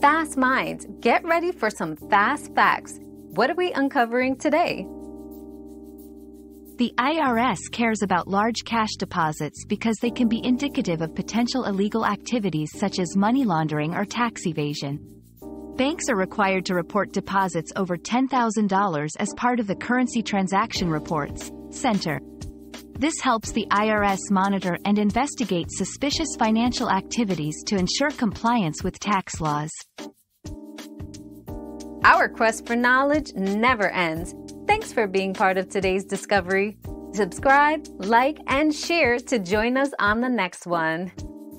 Fast minds, get ready for some fast facts. What are we uncovering today? The IRS cares about large cash deposits because they can be indicative of potential illegal activities such as money laundering or tax evasion. Banks are required to report deposits over $10,000 as part of the Currency Transaction Reports Center. This helps the IRS monitor and investigate suspicious financial activities to ensure compliance with tax laws. Our quest for knowledge never ends. Thanks for being part of today's discovery. Subscribe, like, and share to join us on the next one.